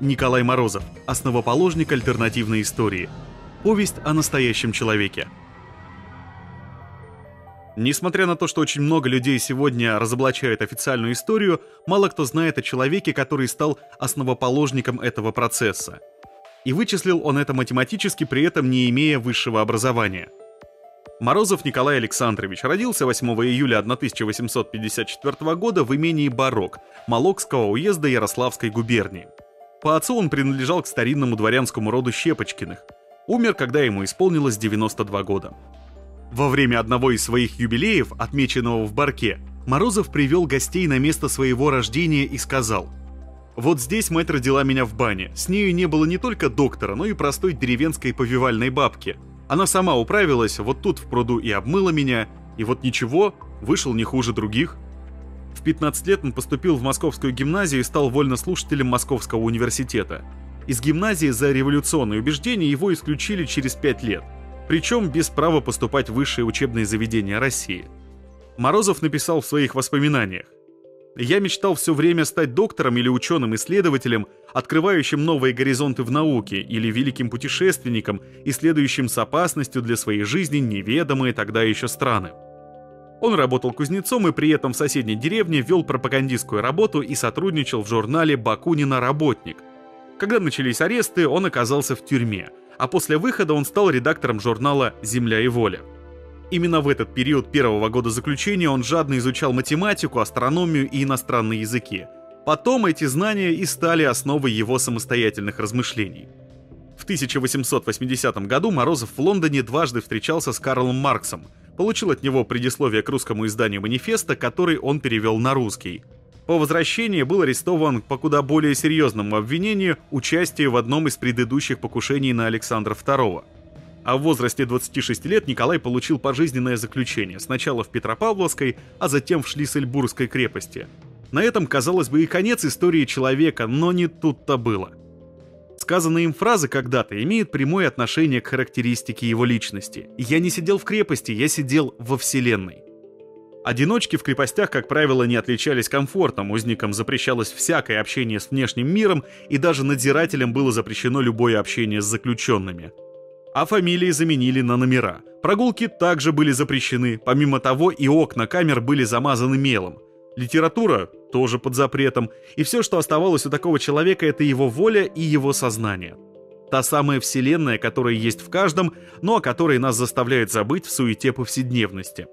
Николай Морозов, основоположник альтернативной истории. Повесть о настоящем человеке. Несмотря на то, что очень много людей сегодня разоблачают официальную историю, мало кто знает о человеке, который стал основоположником этого процесса. И вычислил он это математически, при этом не имея высшего образования – Морозов Николай Александрович родился 8 июля 1854 года в имении Барок Молокского уезда Ярославской губернии. По отцу он принадлежал к старинному дворянскому роду Щепочкиных. Умер, когда ему исполнилось 92 года. Во время одного из своих юбилеев, отмеченного в Барке, Морозов привел гостей на место своего рождения и сказал «Вот здесь мать родила меня в бане. С нею не было не только доктора, но и простой деревенской повивальной бабки – она сама управилась, вот тут в пруду и обмыла меня, и вот ничего, вышел не хуже других. В 15 лет он поступил в Московскую гимназию и стал вольнослушателем Московского университета. Из гимназии за революционные убеждения его исключили через 5 лет, причем без права поступать в высшие учебные заведения России. Морозов написал в своих воспоминаниях. Я мечтал все время стать доктором или ученым-исследователем, открывающим новые горизонты в науке, или великим путешественником, исследующим с опасностью для своей жизни неведомые тогда еще страны. Он работал кузнецом и при этом в соседней деревне вел пропагандистскую работу и сотрудничал в журнале «Бакунина работник». Когда начались аресты, он оказался в тюрьме, а после выхода он стал редактором журнала «Земля и воля». Именно в этот период первого года заключения он жадно изучал математику, астрономию и иностранные языки. Потом эти знания и стали основой его самостоятельных размышлений. В 1880 году Морозов в Лондоне дважды встречался с Карлом Марксом, получил от него предисловие к русскому изданию манифеста, который он перевел на русский. По возвращении был арестован по куда более серьезному обвинению участия в одном из предыдущих покушений на Александра II а в возрасте 26 лет Николай получил пожизненное заключение, сначала в Петропавловской, а затем в Шлиссельбургской крепости. На этом, казалось бы, и конец истории человека, но не тут-то было. Сказанные им фразы когда-то имеют прямое отношение к характеристике его личности. «Я не сидел в крепости, я сидел во Вселенной». Одиночки в крепостях, как правило, не отличались комфортом, узникам запрещалось всякое общение с внешним миром, и даже надзирателям было запрещено любое общение с заключенными – а фамилии заменили на номера. Прогулки также были запрещены, помимо того и окна камер были замазаны мелом. Литература тоже под запретом, и все, что оставалось у такого человека, это его воля и его сознание. Та самая вселенная, которая есть в каждом, но о которой нас заставляет забыть в суете повседневности.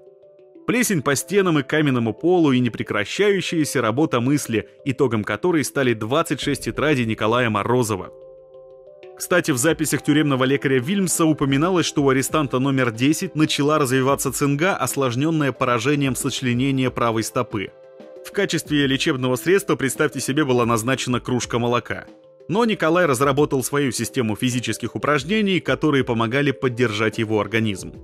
Плесень по стенам и каменному полу и непрекращающаяся работа мысли, итогом которой стали 26 тетрадей Николая Морозова – кстати, в записях тюремного лекаря Вильмса упоминалось, что у арестанта номер 10 начала развиваться цинга, осложненная поражением сочленения правой стопы. В качестве лечебного средства, представьте себе, была назначена кружка молока. Но Николай разработал свою систему физических упражнений, которые помогали поддержать его организм.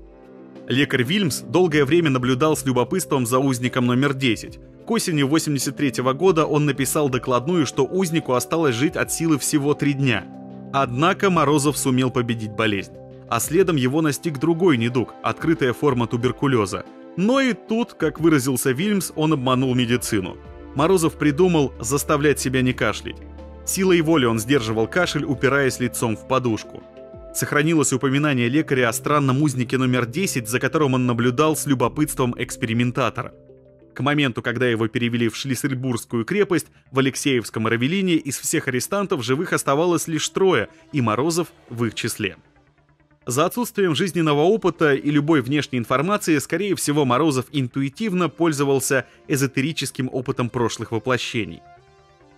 Лекарь Вильмс долгое время наблюдал с любопытством за узником номер 10. К осени 83 -го года он написал докладную, что узнику осталось жить от силы всего три дня – Однако Морозов сумел победить болезнь. А следом его настиг другой недуг – открытая форма туберкулеза. Но и тут, как выразился Вильмс, он обманул медицину. Морозов придумал заставлять себя не кашлять. Силой воли он сдерживал кашель, упираясь лицом в подушку. Сохранилось упоминание лекаря о странном узнике номер 10, за которым он наблюдал с любопытством экспериментатора – к моменту, когда его перевели в Шлиссельбургскую крепость, в Алексеевском Равелине из всех арестантов живых оставалось лишь трое, и Морозов в их числе. За отсутствием жизненного опыта и любой внешней информации, скорее всего, Морозов интуитивно пользовался эзотерическим опытом прошлых воплощений.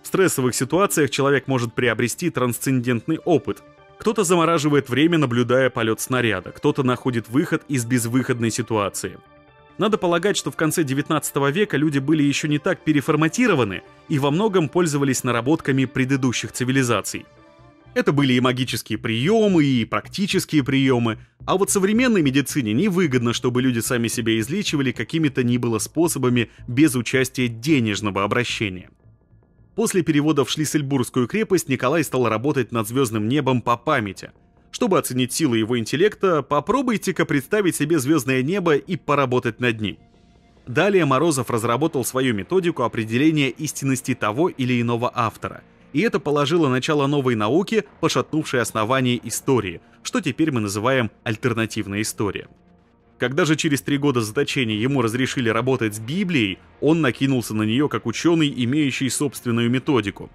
В стрессовых ситуациях человек может приобрести трансцендентный опыт. Кто-то замораживает время, наблюдая полет снаряда, кто-то находит выход из безвыходной ситуации – надо полагать, что в конце 19 века люди были еще не так переформатированы и во многом пользовались наработками предыдущих цивилизаций. Это были и магические приемы, и практические приемы, а вот современной медицине невыгодно, чтобы люди сами себя излечивали какими-то ни было способами без участия денежного обращения. После перевода в Шлиссельбургскую крепость Николай стал работать над звездным небом по памяти – чтобы оценить силы его интеллекта, попробуйте-ка представить себе звездное небо и поработать над ним. Далее Морозов разработал свою методику определения истинности того или иного автора. И это положило начало новой науке, пошатнувшей основания истории, что теперь мы называем альтернативная история. Когда же через три года заточения ему разрешили работать с Библией, он накинулся на нее как ученый, имеющий собственную методику.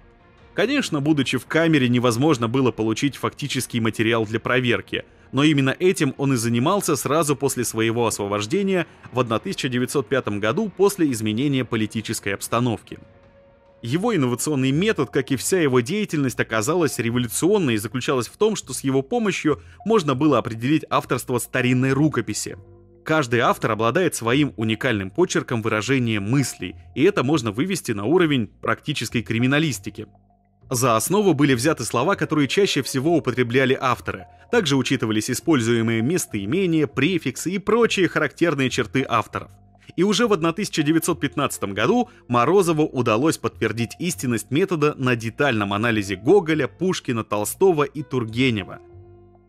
Конечно, будучи в камере, невозможно было получить фактический материал для проверки, но именно этим он и занимался сразу после своего освобождения в 1905 году после изменения политической обстановки. Его инновационный метод, как и вся его деятельность, оказалась революционной и заключалась в том, что с его помощью можно было определить авторство старинной рукописи. Каждый автор обладает своим уникальным почерком выражения мыслей, и это можно вывести на уровень практической криминалистики. За основу были взяты слова, которые чаще всего употребляли авторы. Также учитывались используемые местоимения, префиксы и прочие характерные черты авторов. И уже в 1915 году Морозову удалось подтвердить истинность метода на детальном анализе Гоголя, Пушкина, Толстого и Тургенева.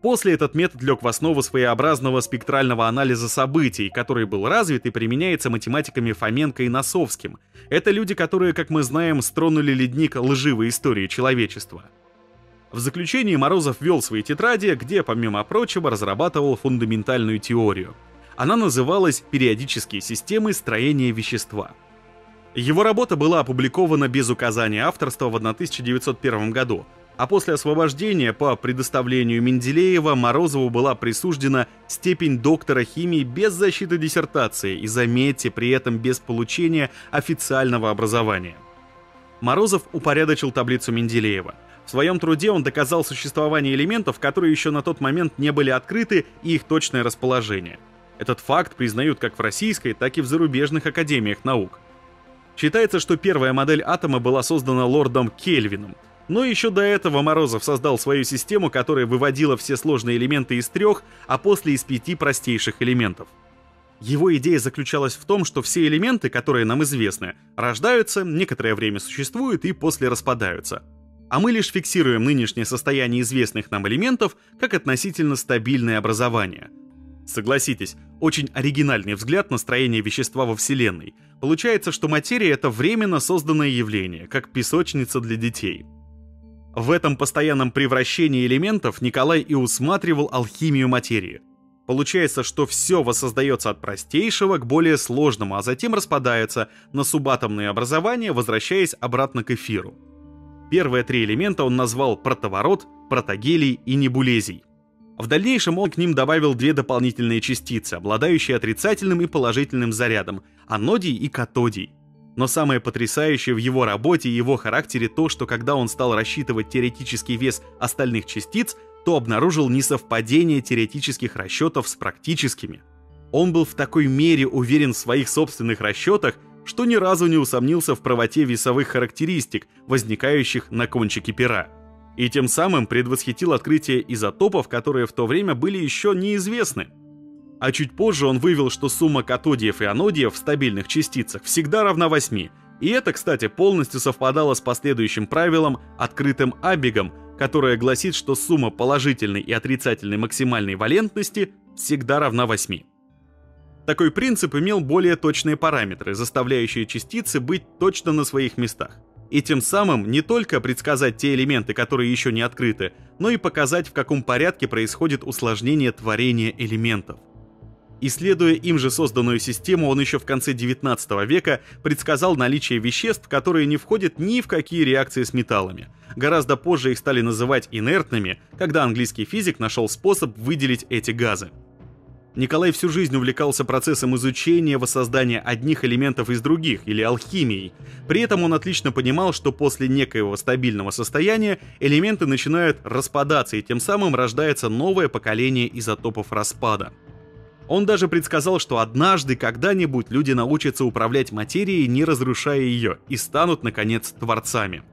После этот метод лег в основу своеобразного спектрального анализа событий, который был развит и применяется математиками Фоменко и Носовским. Это люди, которые, как мы знаем, стронули ледник лживой истории человечества. В заключении Морозов вел свои тетради, где, помимо прочего, разрабатывал фундаментальную теорию – она называлась «Периодические системы строения вещества». Его работа была опубликована без указания авторства в 1901 году, а после освобождения по предоставлению Менделеева Морозову была присуждена степень доктора химии без защиты диссертации и, заметьте, при этом без получения официального образования. Морозов упорядочил таблицу Менделеева. В своем труде он доказал существование элементов, которые еще на тот момент не были открыты, и их точное расположение – этот факт признают как в российской, так и в зарубежных академиях наук. Считается, что первая модель атома была создана лордом Кельвином, но еще до этого Морозов создал свою систему, которая выводила все сложные элементы из трех, а после из пяти простейших элементов. Его идея заключалась в том, что все элементы, которые нам известны, рождаются, некоторое время существуют и после распадаются. А мы лишь фиксируем нынешнее состояние известных нам элементов как относительно стабильное образование – Согласитесь, очень оригинальный взгляд на строение вещества во Вселенной. Получается, что материя — это временно созданное явление, как песочница для детей. В этом постоянном превращении элементов Николай и усматривал алхимию материи. Получается, что все воссоздается от простейшего к более сложному, а затем распадается на субатомные образования, возвращаясь обратно к эфиру. Первые три элемента он назвал протоворот, протогелий и небулезий. В дальнейшем он к ним добавил две дополнительные частицы, обладающие отрицательным и положительным зарядом – анодий и катодий. Но самое потрясающее в его работе и его характере то, что когда он стал рассчитывать теоретический вес остальных частиц, то обнаружил несовпадение теоретических расчетов с практическими. Он был в такой мере уверен в своих собственных расчетах, что ни разу не усомнился в правоте весовых характеристик, возникающих на кончике пера и тем самым предвосхитил открытие изотопов, которые в то время были еще неизвестны. А чуть позже он вывел, что сумма катодиев и анодиев в стабильных частицах всегда равна 8, и это, кстати, полностью совпадало с последующим правилом, открытым абигом, которое гласит, что сумма положительной и отрицательной максимальной валентности всегда равна 8. Такой принцип имел более точные параметры, заставляющие частицы быть точно на своих местах и тем самым не только предсказать те элементы, которые еще не открыты, но и показать, в каком порядке происходит усложнение творения элементов. Исследуя им же созданную систему, он еще в конце 19 века предсказал наличие веществ, которые не входят ни в какие реакции с металлами. Гораздо позже их стали называть инертными, когда английский физик нашел способ выделить эти газы. Николай всю жизнь увлекался процессом изучения воссоздания одних элементов из других, или алхимией. При этом он отлично понимал, что после некоего стабильного состояния элементы начинают распадаться, и тем самым рождается новое поколение изотопов распада. Он даже предсказал, что однажды, когда-нибудь люди научатся управлять материей, не разрушая ее, и станут, наконец, творцами.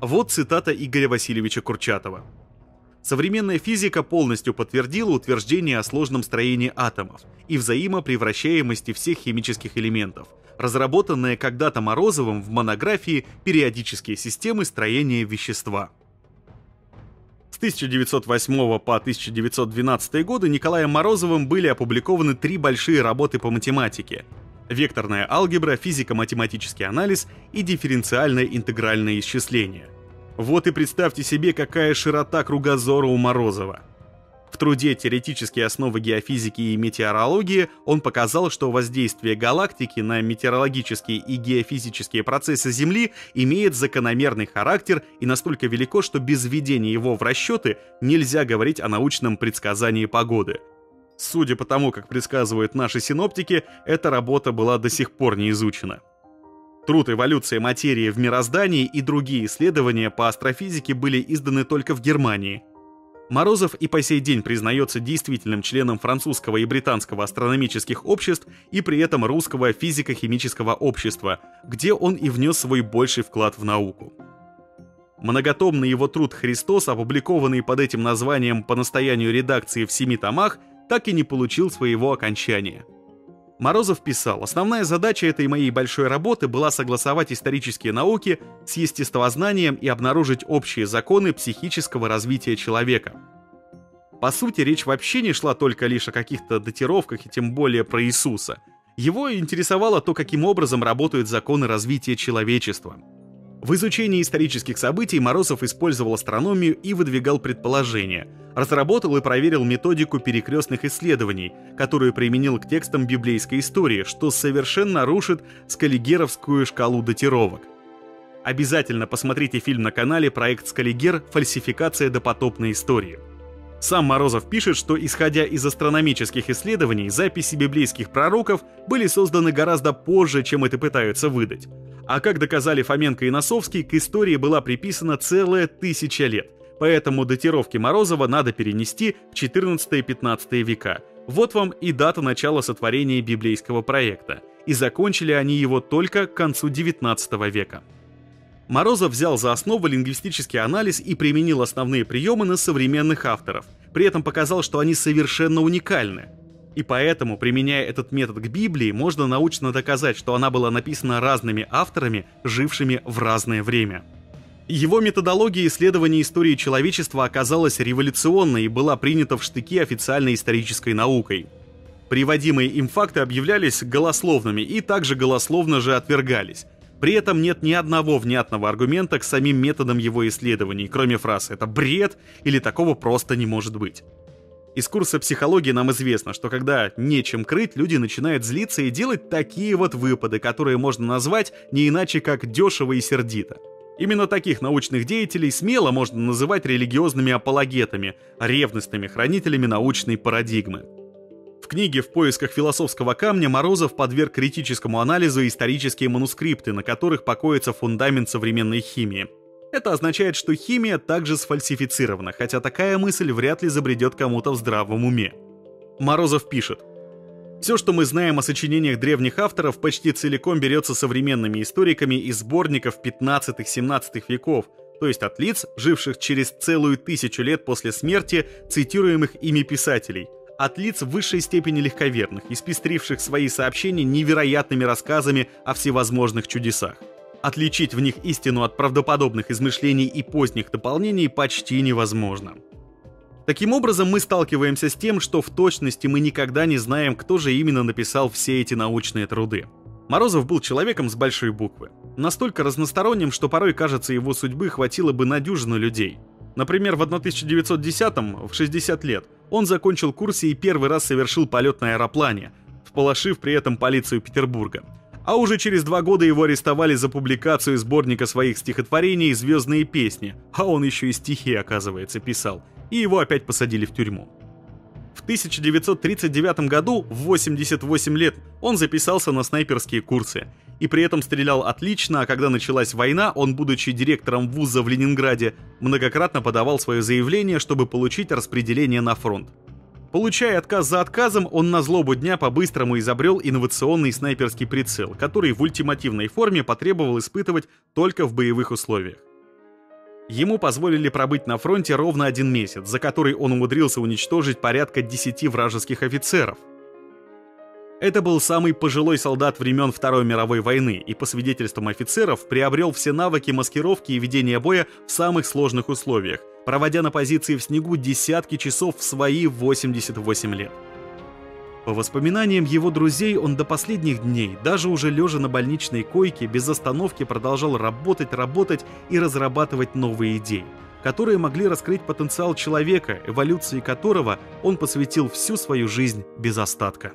Вот цитата Игоря Васильевича Курчатова. Современная физика полностью подтвердила утверждение о сложном строении атомов и взаимопревращаемости всех химических элементов, разработанное когда-то Морозовым в монографии «Периодические системы строения вещества». С 1908 по 1912 годы Николаем Морозовым были опубликованы три большие работы по математике векторная алгебра, физико-математический анализ и дифференциальное интегральное исчисление – Вот и представьте себе, какая широта кругозора у Морозова. В труде «Теоретические основы геофизики и метеорологии» он показал, что воздействие галактики на метеорологические и геофизические процессы Земли имеет закономерный характер и настолько велико, что без введения его в расчеты нельзя говорить о научном предсказании погоды. Судя по тому, как предсказывают наши синоптики, эта работа была до сих пор не изучена. Труд «Эволюция материи в мироздании» и другие исследования по астрофизике были изданы только в Германии. Морозов и по сей день признается действительным членом французского и британского астрономических обществ и при этом русского физико-химического общества, где он и внес свой больший вклад в науку. Многотомный его труд «Христос», опубликованный под этим названием по настоянию редакции в семи томах, так и не получил своего окончания – Морозов писал, основная задача этой моей большой работы была согласовать исторические науки с естествознанием и обнаружить общие законы психического развития человека. По сути, речь вообще не шла только лишь о каких-то датировках и тем более про Иисуса. Его интересовало то, каким образом работают законы развития человечества – в изучении исторических событий Морозов использовал астрономию и выдвигал предположения. Разработал и проверил методику перекрестных исследований, которую применил к текстам библейской истории, что совершенно рушит скаллигеровскую шкалу датировок. Обязательно посмотрите фильм на канале «Проект Скаллигер. Фальсификация допотопной истории». Сам Морозов пишет, что исходя из астрономических исследований, записи библейских пророков были созданы гораздо позже, чем это пытаются выдать. А как доказали Фоменко и Носовский, к истории была приписана целая тысяча лет. Поэтому датировки Морозова надо перенести в 14-15 века. Вот вам и дата начала сотворения библейского проекта. И закончили они его только к концу 19 века. Морозов взял за основу лингвистический анализ и применил основные приемы на современных авторов. При этом показал, что они совершенно уникальны. И поэтому, применяя этот метод к Библии, можно научно доказать, что она была написана разными авторами, жившими в разное время. Его методология исследования истории человечества оказалась революционной и была принята в штыки официальной исторической наукой. Приводимые им факты объявлялись голословными и также голословно же отвергались. При этом нет ни одного внятного аргумента к самим методам его исследований, кроме фраз «это бред» или «такого просто не может быть». Из курса психологии нам известно, что когда нечем крыть, люди начинают злиться и делать такие вот выпады, которые можно назвать не иначе как дешево и сердито. Именно таких научных деятелей смело можно называть религиозными апологетами, ревностными хранителями научной парадигмы. В книге «В поисках философского камня» Морозов подверг критическому анализу исторические манускрипты, на которых покоится фундамент современной химии – это означает, что химия также сфальсифицирована, хотя такая мысль вряд ли забредет кому-то в здравом уме. Морозов пишет. Все, что мы знаем о сочинениях древних авторов, почти целиком берется современными историками из сборников 15-17 веков, то есть от лиц, живших через целую тысячу лет после смерти цитируемых ими писателей, от лиц высшей степени легковерных, испестривших свои сообщения невероятными рассказами о всевозможных чудесах. Отличить в них истину от правдоподобных измышлений и поздних дополнений почти невозможно. Таким образом, мы сталкиваемся с тем, что в точности мы никогда не знаем, кто же именно написал все эти научные труды. Морозов был человеком с большой буквы. Настолько разносторонним, что порой, кажется, его судьбы хватило бы на дюжину людей. Например, в 1910-м, в 60 лет, он закончил курс и первый раз совершил полет на аэроплане, вполошив при этом полицию Петербурга а уже через два года его арестовали за публикацию сборника своих стихотворений «Звездные песни», а он еще и стихи, оказывается, писал, и его опять посадили в тюрьму. В 1939 году, в 88 лет, он записался на снайперские курсы, и при этом стрелял отлично, а когда началась война, он, будучи директором вуза в Ленинграде, многократно подавал свое заявление, чтобы получить распределение на фронт. Получая отказ за отказом, он на злобу дня по-быстрому изобрел инновационный снайперский прицел, который в ультимативной форме потребовал испытывать только в боевых условиях. Ему позволили пробыть на фронте ровно один месяц, за который он умудрился уничтожить порядка 10 вражеских офицеров. Это был самый пожилой солдат времен Второй мировой войны и, по свидетельствам офицеров, приобрел все навыки маскировки и ведения боя в самых сложных условиях – проводя на позиции в снегу десятки часов в свои 88 лет. По воспоминаниям его друзей, он до последних дней, даже уже лежа на больничной койке, без остановки продолжал работать, работать и разрабатывать новые идеи, которые могли раскрыть потенциал человека, эволюции которого он посвятил всю свою жизнь без остатка.